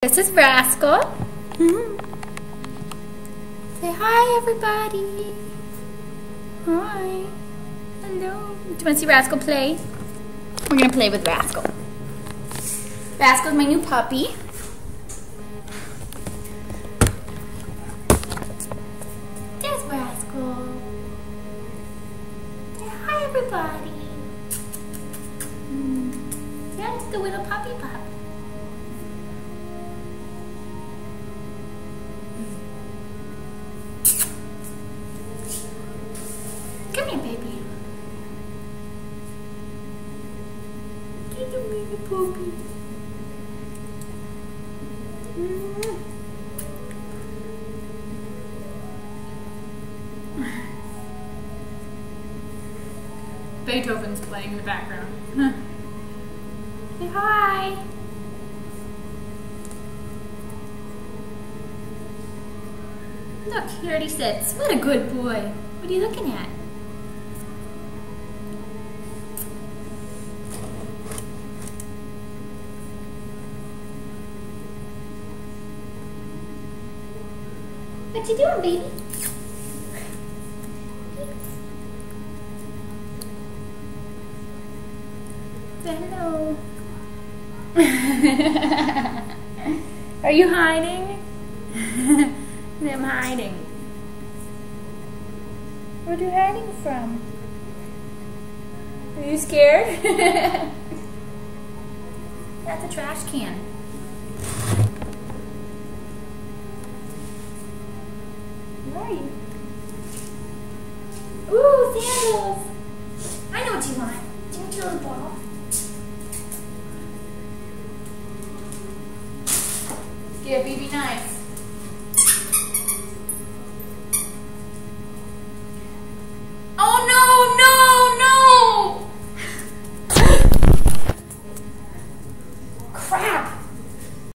This is Rascal. Say hi, everybody. Hi. Hello. Do you want to see Rascal play? We're going to play with Rascal. Rascal's my new puppy. There's Rascal. Say hi, everybody. Mm. That's the little puppy pup. Come here, baby. Get the baby puppy. Beethoven's playing in the background. Say hi. Look, he already sits. What a good boy. What are you looking at? What you doing, baby? Hello. Are you hiding? I'm hiding. Where are you hiding from? Are you scared? That's a trash can. Where are you? Ooh, I know what you want. Do you want your little ball? Yeah, BB nice.